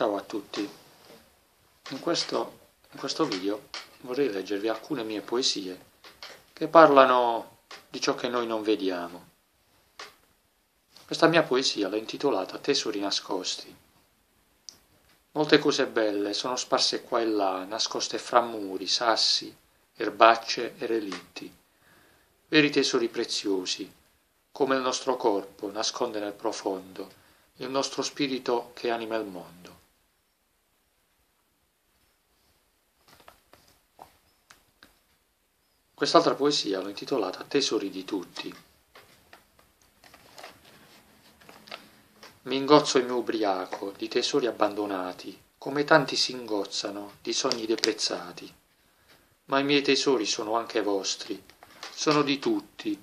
Ciao a tutti, in questo, in questo video vorrei leggervi alcune mie poesie che parlano di ciò che noi non vediamo. Questa mia poesia l'ho intitolata Tesori nascosti. Molte cose belle sono sparse qua e là, nascoste fra muri, sassi, erbacce e relitti. Veri tesori preziosi, come il nostro corpo nasconde nel profondo il nostro spirito che anima il mondo. Quest'altra poesia l'ho intitolata Tesori di tutti. Mi ingozzo e mi ubriaco di tesori abbandonati, come tanti si ingozzano di sogni deprezzati. Ma i miei tesori sono anche vostri, sono di tutti.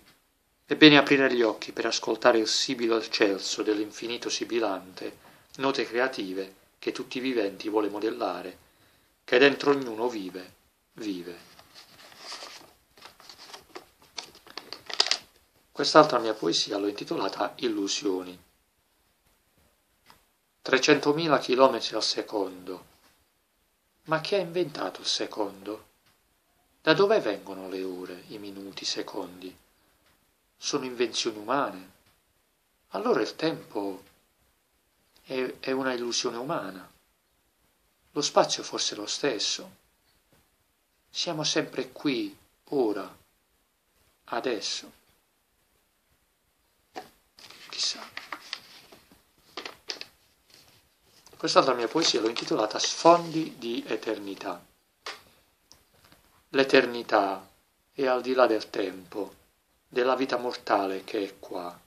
È bene aprire gli occhi per ascoltare il sibilo eccelso dell'infinito sibilante, note creative che tutti i viventi vuole modellare, che dentro ognuno vive, vive. Quest'altra mia poesia l'ho intitolata Illusioni. 300.000 km al secondo. Ma chi ha inventato il secondo? Da dove vengono le ore, i minuti, i secondi? Sono invenzioni umane? Allora il tempo è, è una illusione umana. Lo spazio forse è lo stesso. Siamo sempre qui, ora, adesso Quest'altra mia poesia l'ho intitolata Sfondi di eternità. L'eternità è al di là del tempo, della vita mortale che è qua.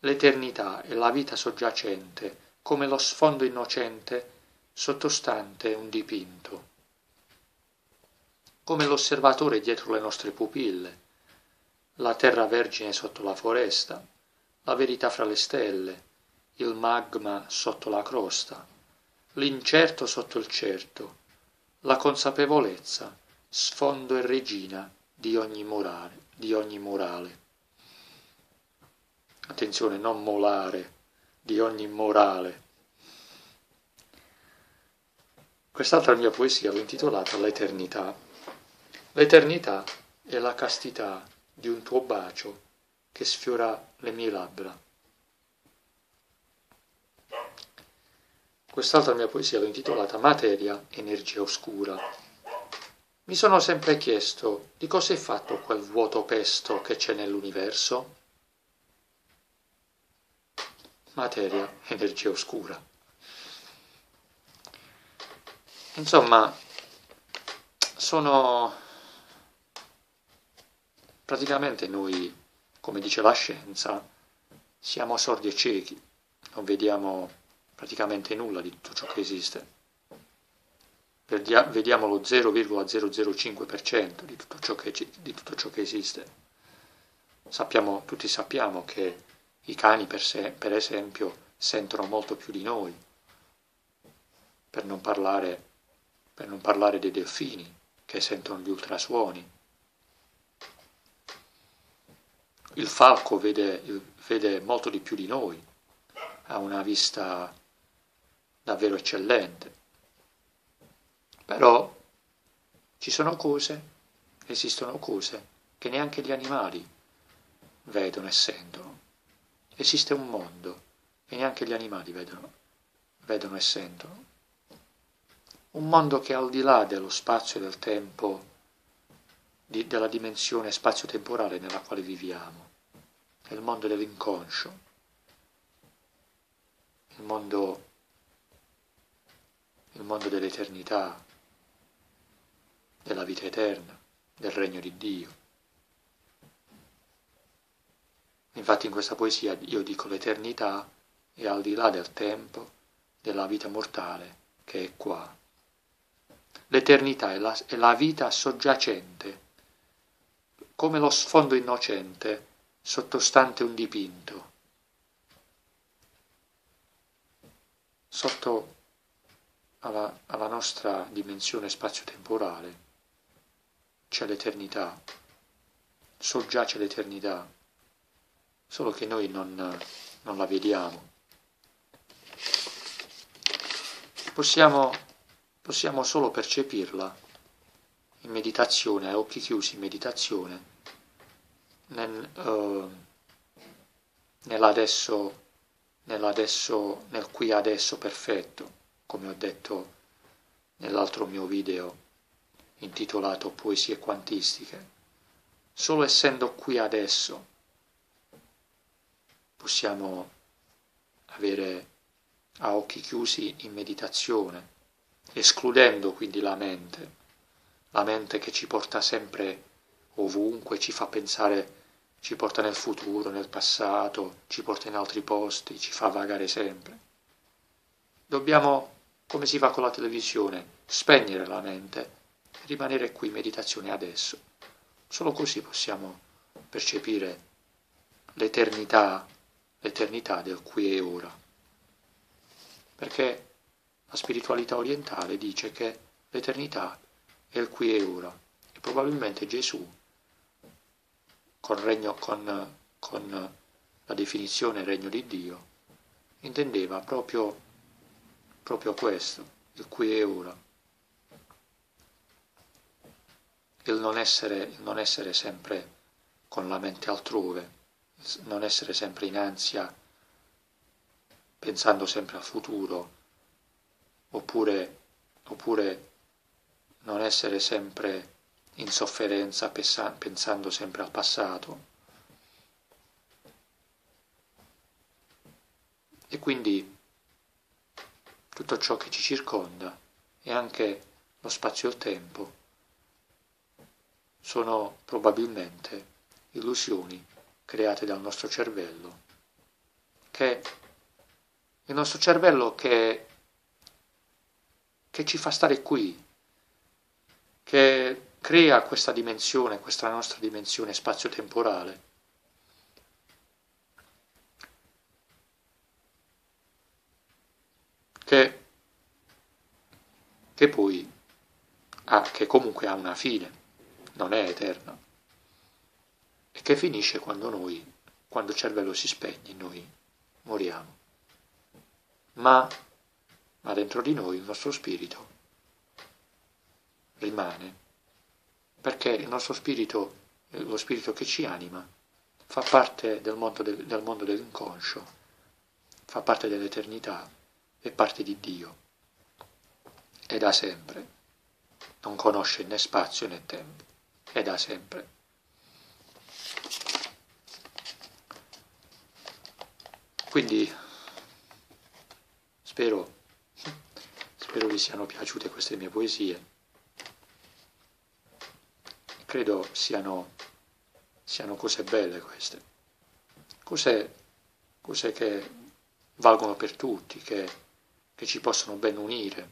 L'eternità è la vita soggiacente, come lo sfondo innocente sottostante un dipinto. Come l'osservatore dietro le nostre pupille, la terra vergine sotto la foresta, la verità fra le stelle, il magma sotto la crosta, l'incerto sotto il certo, la consapevolezza, sfondo e regina di ogni morale. Di ogni morale. Attenzione, non molare, di ogni morale. Quest'altra mia poesia l'ho intitolata L'eternità. L'eternità è la castità di un tuo bacio che sfiora le mie labbra. Quest'altra mia poesia l'ho intitolata Materia, energia oscura. Mi sono sempre chiesto di cosa è fatto quel vuoto pesto che c'è nell'universo. Materia, energia oscura. Insomma, sono praticamente noi come dice la scienza, siamo sordi e ciechi, non vediamo praticamente nulla di tutto ciò che esiste. Vediamo lo 0,005% di tutto ciò che, di tutto ciò che esiste. Sappiamo, tutti sappiamo che i cani, per, se, per esempio, sentono molto più di noi, per non parlare, per non parlare dei delfini, che sentono gli ultrasuoni Il falco vede, vede molto di più di noi, ha una vista davvero eccellente. Però ci sono cose, esistono cose che neanche gli animali vedono e sentono. Esiste un mondo che neanche gli animali vedono, vedono e sentono. Un mondo che al di là dello spazio e del tempo di, della dimensione spazio-temporale nella quale viviamo, è il mondo dell'inconscio, il mondo, il mondo dell'eternità, della vita eterna, del regno di Dio. Infatti in questa poesia io dico l'eternità è al di là del tempo, della vita mortale che è qua. L'eternità è la, è la vita soggiacente come lo sfondo innocente sottostante un dipinto. Sotto alla, alla nostra dimensione spazio-temporale c'è l'eternità, soggiace l'eternità, solo che noi non, non la vediamo. possiamo, possiamo solo percepirla in meditazione, a occhi chiusi in meditazione, nel, uh, nell'adesso, nell'adesso, nel qui adesso perfetto, come ho detto nell'altro mio video intitolato Poesie quantistiche. Solo essendo qui adesso possiamo avere a occhi chiusi in meditazione, escludendo quindi la mente, la mente che ci porta sempre ovunque, ci fa pensare, ci porta nel futuro, nel passato, ci porta in altri posti, ci fa vagare sempre. Dobbiamo, come si fa con la televisione, spegnere la mente, rimanere qui in meditazione adesso. Solo così possiamo percepire l'eternità, l'eternità del qui e ora. Perché la spiritualità orientale dice che l'eternità è il qui e ora. E probabilmente Gesù, con, regno, con, con la definizione regno di Dio, intendeva proprio, proprio questo, il qui e ora. Il non, essere, non essere sempre con la mente altrove, non essere sempre in ansia, pensando sempre al futuro, oppure, oppure non essere sempre in sofferenza pensando sempre al passato. E quindi tutto ciò che ci circonda e anche lo spazio e il tempo sono probabilmente illusioni create dal nostro cervello, che il nostro cervello che, che ci fa stare qui, che crea questa dimensione, questa nostra dimensione spazio-temporale. Che, che poi ha, che comunque ha una fine, non è eterna, e che finisce quando noi, quando il cervello si spegne, noi moriamo. Ma, ma dentro di noi il nostro spirito rimane, perché il nostro spirito, lo spirito che ci anima, fa parte del mondo, del, del mondo dell'inconscio, fa parte dell'eternità, è parte di Dio, è da sempre, non conosce né spazio né tempo, è da sempre. Quindi spero, spero vi siano piaciute queste mie poesie. Credo siano, siano cose belle queste, cose, cose che valgono per tutti, che, che ci possono ben unire.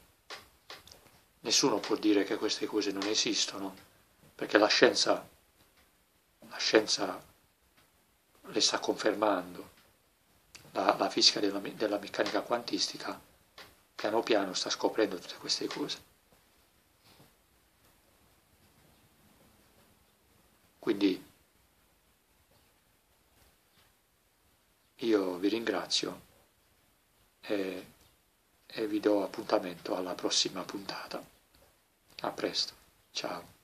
Nessuno può dire che queste cose non esistono, perché la scienza, la scienza le sta confermando. La, la fisica della, della meccanica quantistica piano piano sta scoprendo tutte queste cose. Quindi io vi ringrazio e, e vi do appuntamento alla prossima puntata. A presto, ciao.